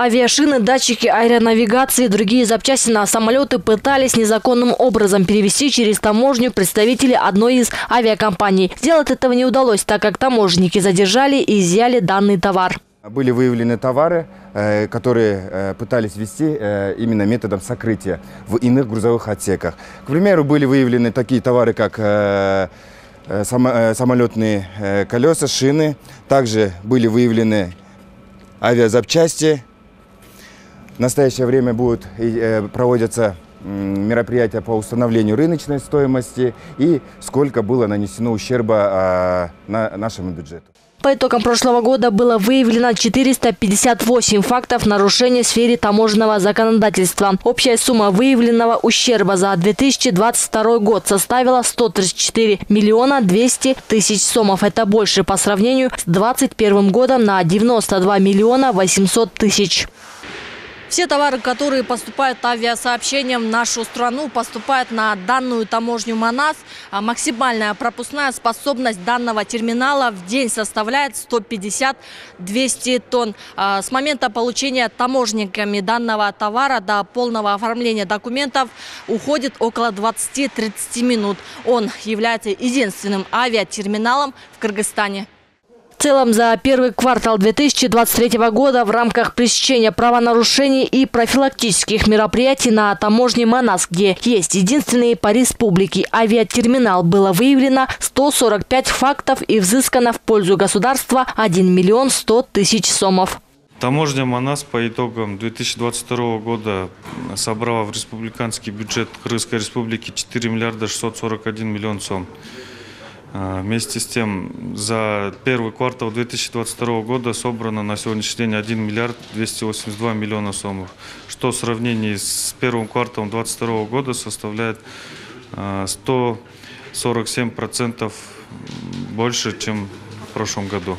Авиашины, датчики аэронавигации и другие запчасти на самолеты пытались незаконным образом перевести через таможню представители одной из авиакомпаний. Сделать этого не удалось, так как таможенники задержали и изъяли данный товар. Были выявлены товары, э, которые э, пытались вести э, именно методом сокрытия в иных грузовых отсеках. К примеру, были выявлены такие товары, как самолетные колеса, шины. Также были выявлены авиазапчасти. В настоящее время будут проводятся мероприятия по установлению рыночной стоимости и сколько было нанесено ущерба на нашему бюджету. По итогам прошлого года было выявлено 458 фактов нарушений в сфере таможенного законодательства. Общая сумма выявленного ущерба за 2022 год составила 134 миллиона 200 тысяч сомов. Это больше по сравнению с 2021 годом на 92 миллиона 800 тысяч. Все товары, которые поступают авиасообщением в нашу страну, поступают на данную таможню МАНАС. А максимальная пропускная способность данного терминала в день составляет 150-200 тонн. А с момента получения таможниками данного товара до полного оформления документов уходит около 20-30 минут. Он является единственным авиатерминалом в Кыргызстане. В целом за первый квартал 2023 года в рамках пресечения правонарушений и профилактических мероприятий на таможне Манас, где есть единственный по республике авиатерминал, было выявлено 145 фактов и взыскано в пользу государства 1 миллион 100 тысяч сомов. Таможня Манас по итогам 2022 года собрала в республиканский бюджет Крымской республики 4 миллиарда 641 миллион сом. А, вместе с тем, за первый квартал 2022 года собрано на сегодняшний день 1 миллиард 282 миллиона сомов, что в сравнении с первым кварталом 2022 года составляет 147% а, больше, чем в прошлом году.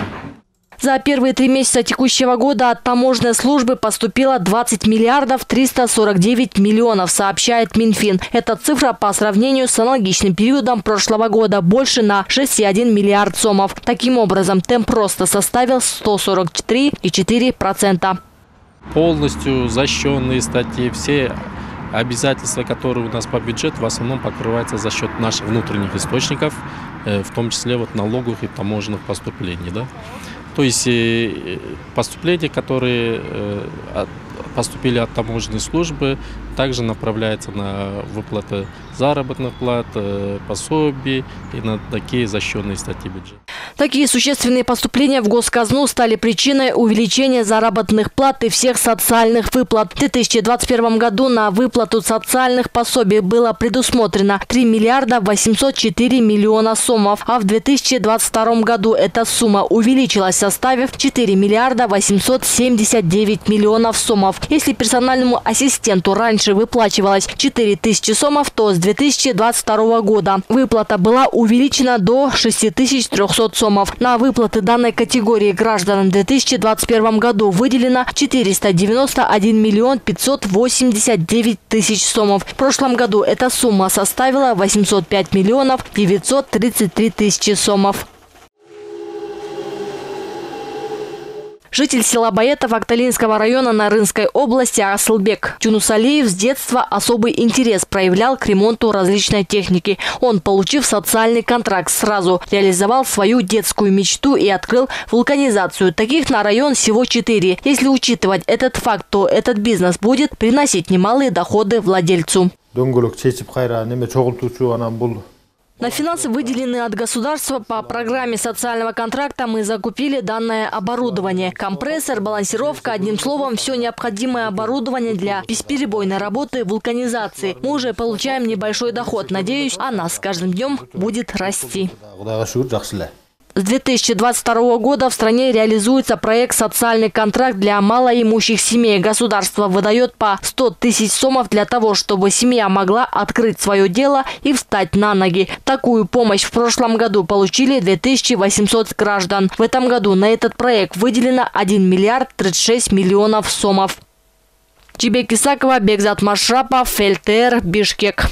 За первые три месяца текущего года от таможенной службы поступило 20 миллиардов 349 миллионов, сообщает Минфин. Эта цифра по сравнению с аналогичным периодом прошлого года больше на 6,1 миллиард сомов. Таким образом, темп роста составил 143,4%. Полностью защищенные статьи, все обязательства, которые у нас по бюджету, в основном покрываются за счет наших внутренних источников, э, в том числе вот налоговых и таможенных поступлений. Да? То есть э, поступления, которые э, поступили от таможенной службы, также направляются на выплаты заработных плат, э, пособий и на такие защищенные статьи бюджета. Такие существенные поступления в госказну стали причиной увеличения заработных плат и всех социальных выплат. В 2021 году на выплату социальных пособий было предусмотрено 3 миллиарда 804 миллиона сомов, а в 2022 году эта сумма увеличилась, составив 4 миллиарда 879 миллионов сомов. Если персональному ассистенту раньше выплачивалось 4 тысячи сомов, то с 2022 года выплата была увеличена до 6300 сомов сомов. На выплаты данной категории граждан в 2021 году выделено 491 миллион 589 тысяч сомов. В прошлом году эта сумма составила 805 миллионов 933 тысячи сомов. Житель села Баетов Акталинского района Нарынской области Асылбек Чунусалиев с детства особый интерес проявлял к ремонту различной техники. Он, получив социальный контракт, сразу реализовал свою детскую мечту и открыл вулканизацию. Таких на район всего четыре. Если учитывать этот факт, то этот бизнес будет приносить немалые доходы владельцу. На финансы, выделенные от государства по программе социального контракта, мы закупили данное оборудование. Компрессор, балансировка, одним словом, все необходимое оборудование для бесперебойной работы вулканизации. Мы уже получаем небольшой доход. Надеюсь, она с каждым днем будет расти. С 2022 года в стране реализуется проект «Социальный контракт для малоимущих семей». Государство выдает по 100 тысяч сомов для того, чтобы семья могла открыть свое дело и встать на ноги. Такую помощь в прошлом году получили 2800 граждан. В этом году на этот проект выделено 1 миллиард 36 миллионов сомов. Чебек Исакова, Бекзат Машрапов, Фельтер, Бишкек.